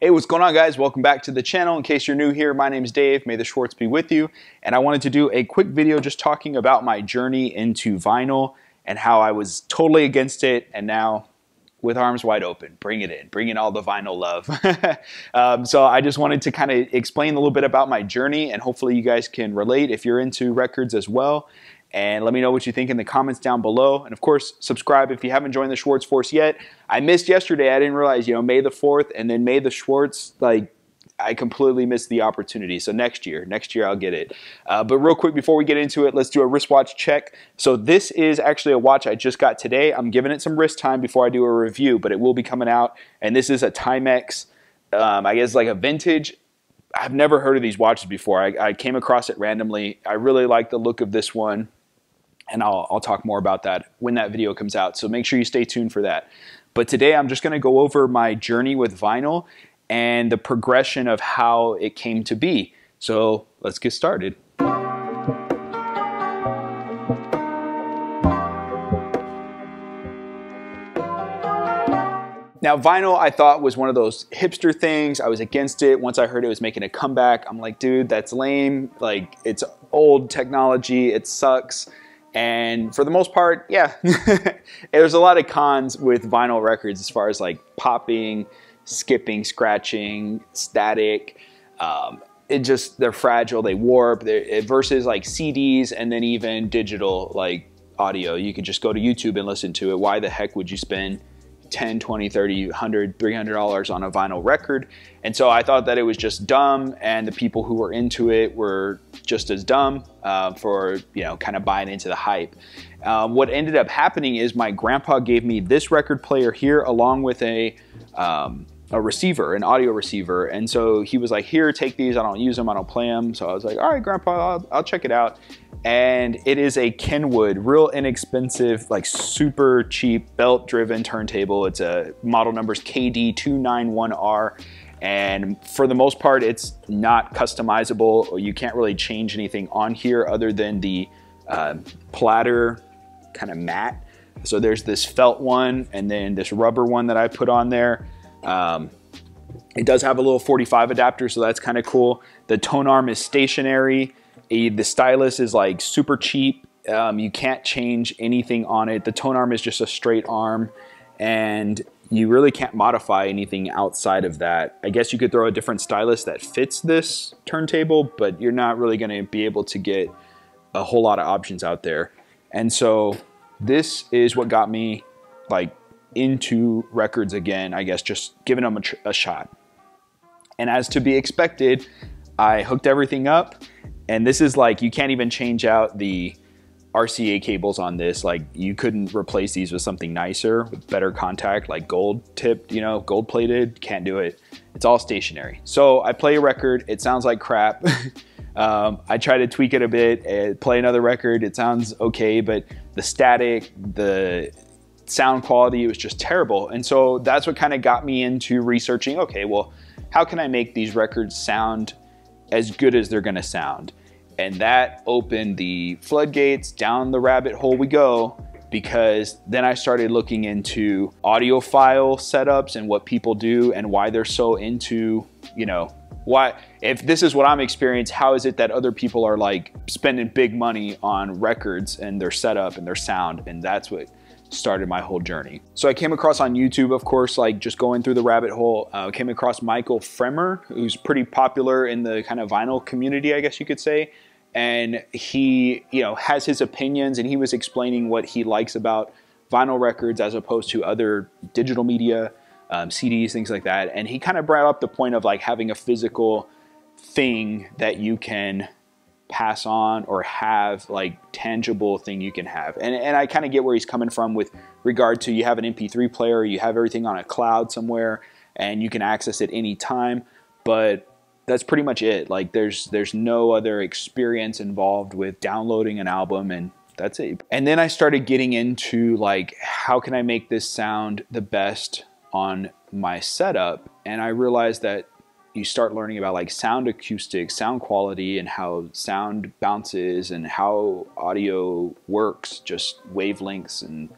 Hey, what's going on guys? Welcome back to the channel. In case you're new here, my name is Dave. May the Schwartz be with you. And I wanted to do a quick video just talking about my journey into vinyl and how I was totally against it and now with arms wide open, bring it in, bring in all the vinyl love. um, so I just wanted to kind of explain a little bit about my journey and hopefully you guys can relate if you're into records as well and let me know what you think in the comments down below. And of course, subscribe if you haven't joined the Schwartz Force yet. I missed yesterday. I didn't realize, you know, May the 4th and then May the Schwartz, like, I completely missed the opportunity. So next year, next year I'll get it. Uh, but real quick, before we get into it, let's do a wristwatch check. So this is actually a watch I just got today. I'm giving it some wrist time before I do a review, but it will be coming out. And this is a Timex, um, I guess like a vintage. I've never heard of these watches before. I, I came across it randomly. I really like the look of this one and I'll, I'll talk more about that when that video comes out. So make sure you stay tuned for that. But today I'm just going to go over my journey with vinyl and the progression of how it came to be. So let's get started. Now, vinyl I thought was one of those hipster things. I was against it. Once I heard it was making a comeback, I'm like, dude, that's lame. Like, it's old technology. It sucks. And for the most part, yeah, there's a lot of cons with vinyl records as far as like popping, skipping, scratching, static. Um, it just they're fragile, they warp. They're, versus like CDs and then even digital like audio. You could just go to YouTube and listen to it. Why the heck would you spend 10, 20, 30, 100, 300 dollars on a vinyl record. And so I thought that it was just dumb and the people who were into it were just as dumb uh, for, you know, kind of buying into the hype. Um, what ended up happening is my grandpa gave me this record player here along with a, um, a receiver, an audio receiver. And so he was like, here, take these. I don't use them. I don't play them. So I was like, all right, grandpa, I'll, I'll check it out and it is a Kenwood, real inexpensive, like super cheap belt-driven turntable. It's a model numbers KD291R, and for the most part, it's not customizable. You can't really change anything on here other than the uh, platter kind of mat. So there's this felt one and then this rubber one that I put on there. Um, it does have a little 45 adapter, so that's kind of cool. The tone arm is stationary the stylus is like super cheap. Um, you can't change anything on it. The tone arm is just a straight arm and you really can't modify anything outside of that. I guess you could throw a different stylus that fits this turntable, but you're not really gonna be able to get a whole lot of options out there. And so this is what got me like into records again, I guess just giving them a, a shot. And as to be expected, I hooked everything up and this is like, you can't even change out the RCA cables on this. Like you couldn't replace these with something nicer, with better contact, like gold tipped, you know, gold plated, can't do it. It's all stationary. So I play a record, it sounds like crap. um, I try to tweak it a bit, uh, play another record, it sounds okay, but the static, the sound quality, it was just terrible. And so that's what kind of got me into researching, okay, well, how can I make these records sound as good as they're gonna sound? And that opened the floodgates, down the rabbit hole we go, because then I started looking into audiophile setups and what people do and why they're so into, you know, why, if this is what I'm experiencing, how is it that other people are like spending big money on records and their setup and their sound? And that's what started my whole journey. So I came across on YouTube, of course, like just going through the rabbit hole, uh, came across Michael Fremer, who's pretty popular in the kind of vinyl community, I guess you could say and he you know has his opinions and he was explaining what he likes about vinyl records as opposed to other digital media um, cds things like that and he kind of brought up the point of like having a physical thing that you can pass on or have like tangible thing you can have and, and i kind of get where he's coming from with regard to you have an mp3 player you have everything on a cloud somewhere and you can access it anytime but that's pretty much it. Like there's there's no other experience involved with downloading an album and that's it. And then I started getting into like how can I make this sound the best on my setup and I realized that you start learning about like sound acoustics, sound quality and how sound bounces and how audio works, just wavelengths and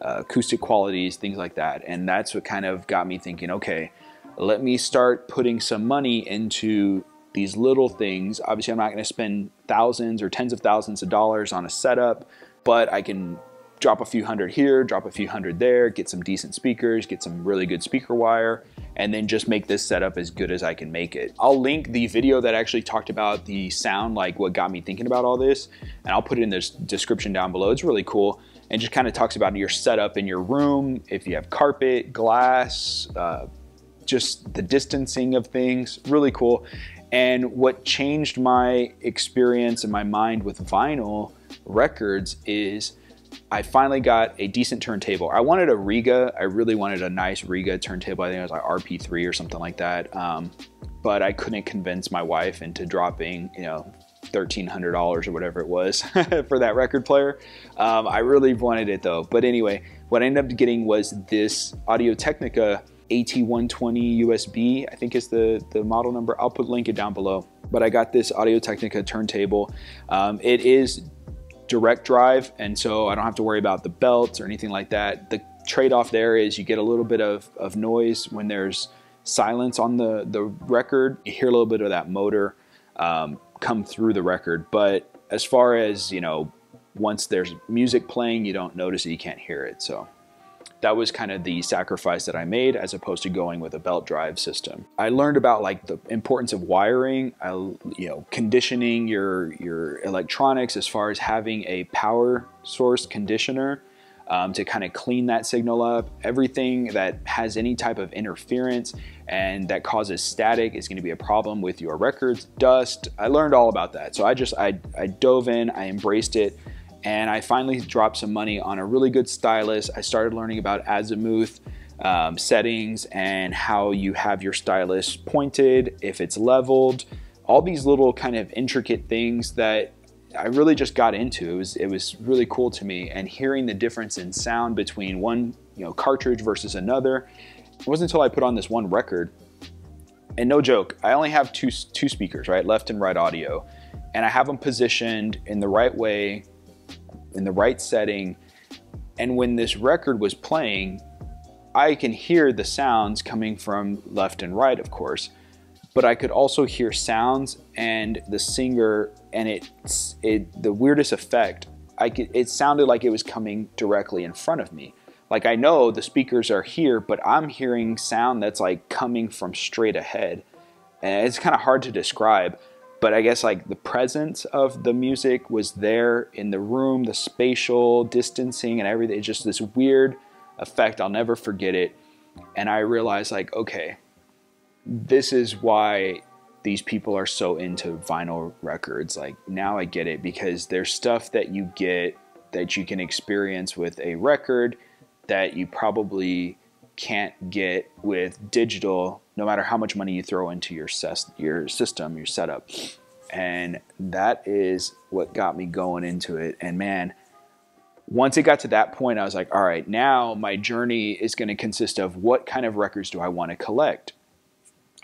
uh, acoustic qualities, things like that. And that's what kind of got me thinking, okay, let me start putting some money into these little things. Obviously, I'm not going to spend thousands or tens of thousands of dollars on a setup, but I can drop a few hundred here, drop a few hundred there, get some decent speakers, get some really good speaker wire, and then just make this setup as good as I can make it. I'll link the video that actually talked about the sound, like what got me thinking about all this, and I'll put it in the description down below. It's really cool and just kind of talks about your setup in your room, if you have carpet, glass, uh, just the distancing of things, really cool. And what changed my experience and my mind with vinyl records is I finally got a decent turntable. I wanted a Rega. I really wanted a nice Rega turntable. I think it was like RP3 or something like that. Um, but I couldn't convince my wife into dropping, you know, $1,300 or whatever it was for that record player. Um, I really wanted it though. But anyway, what I ended up getting was this Audio Technica AT120 USB, I think is the, the model number. I'll put link it down below. But I got this Audio Technica turntable. Um, it is direct drive, and so I don't have to worry about the belts or anything like that. The trade-off there is you get a little bit of, of noise when there's silence on the, the record. You hear a little bit of that motor um, come through the record. But as far as, you know, once there's music playing, you don't notice it, you can't hear it. So that was kind of the sacrifice that I made as opposed to going with a belt drive system. I learned about like the importance of wiring, you know, conditioning your, your electronics as far as having a power source conditioner um, to kind of clean that signal up. Everything that has any type of interference and that causes static is going to be a problem with your records, dust. I learned all about that. So I just, I, I dove in, I embraced it, and I finally dropped some money on a really good stylus. I started learning about azimuth um, settings and how you have your stylus pointed, if it's leveled, all these little kind of intricate things that I really just got into. It was, it was really cool to me and hearing the difference in sound between one you know, cartridge versus another. It wasn't until I put on this one record, and no joke, I only have two, two speakers, right? Left and right audio. And I have them positioned in the right way, in the right setting. And when this record was playing, I can hear the sounds coming from left and right, of course but I could also hear sounds and the singer and it's it the weirdest effect. I could, it sounded like it was coming directly in front of me. Like I know the speakers are here, but I'm hearing sound that's like coming from straight ahead. And it's kind of hard to describe, but I guess like the presence of the music was there in the room, the spatial distancing and everything. It's just this weird effect. I'll never forget it. And I realized like, okay, this is why these people are so into vinyl records. Like now I get it because there's stuff that you get that you can experience with a record that you probably can't get with digital no matter how much money you throw into your ses- your system, your setup. And that is what got me going into it. And man, once it got to that point, I was like, all right, now my journey is going to consist of what kind of records do I want to collect?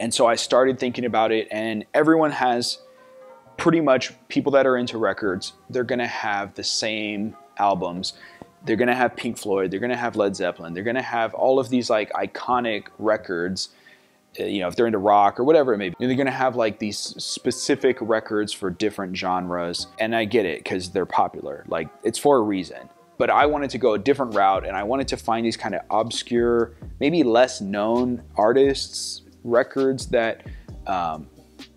And so I started thinking about it, and everyone has pretty much people that are into records, they're gonna have the same albums. They're gonna have Pink Floyd, they're gonna have Led Zeppelin, they're gonna have all of these like iconic records. Uh, you know, if they're into rock or whatever it may be, they're gonna have like these specific records for different genres. And I get it because they're popular. Like it's for a reason but I wanted to go a different route and I wanted to find these kind of obscure, maybe less known artists records that um,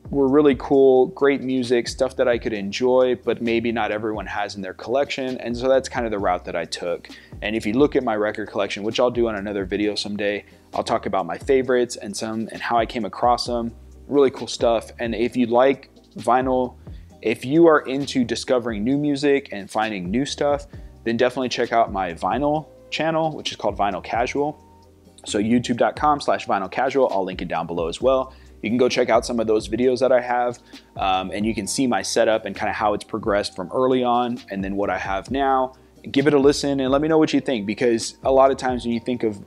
were really cool, great music, stuff that I could enjoy, but maybe not everyone has in their collection. And so that's kind of the route that I took. And if you look at my record collection, which I'll do on another video someday, I'll talk about my favorites and some and how I came across them. Really cool stuff. And if you like vinyl, if you are into discovering new music and finding new stuff, then definitely check out my vinyl channel, which is called Vinyl Casual. So youtube.com slash vinyl casual, I'll link it down below as well. You can go check out some of those videos that I have um, and you can see my setup and kind of how it's progressed from early on and then what I have now. Give it a listen and let me know what you think because a lot of times when you think of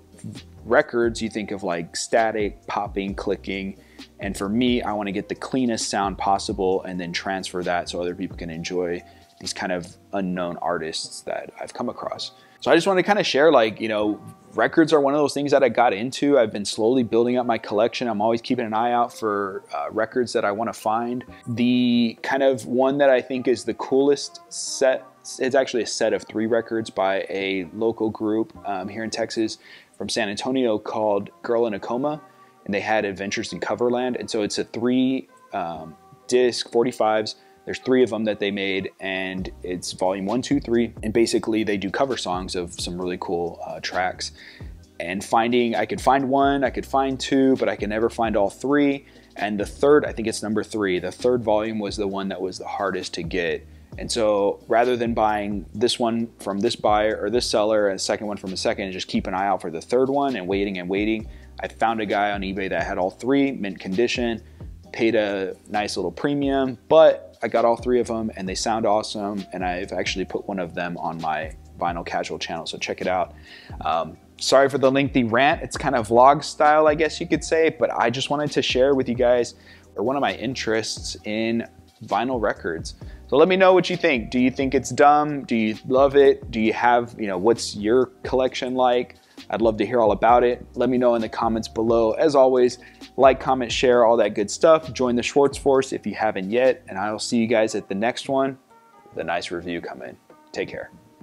records, you think of like static, popping, clicking. And for me, I want to get the cleanest sound possible and then transfer that so other people can enjoy these kind of unknown artists that I've come across. So I just want to kind of share like, you know, records are one of those things that I got into. I've been slowly building up my collection. I'm always keeping an eye out for uh, records that I want to find. The kind of one that I think is the coolest set, it's actually a set of three records by a local group um, here in Texas from San Antonio called Girl in a Coma. And they had Adventures in Coverland. And so it's a three um, disc 45s there's three of them that they made, and it's volume one, two, three. And basically, they do cover songs of some really cool uh, tracks. And finding, I could find one, I could find two, but I could never find all three. And the third, I think it's number three, the third volume was the one that was the hardest to get. And so rather than buying this one from this buyer or this seller and a second one from a second and just keep an eye out for the third one and waiting and waiting, I found a guy on eBay that had all three, mint condition, paid a nice little premium, but I got all three of them and they sound awesome. And I've actually put one of them on my Vinyl Casual channel, so check it out. Um, sorry for the lengthy rant. It's kind of vlog style, I guess you could say, but I just wanted to share with you guys or one of my interests in vinyl records. So let me know what you think. Do you think it's dumb? Do you love it? Do you have, you know, what's your collection like? I'd love to hear all about it. Let me know in the comments below. As always, like, comment, share, all that good stuff. Join the Schwartz Force if you haven't yet, and I will see you guys at the next one a nice review coming. Take care.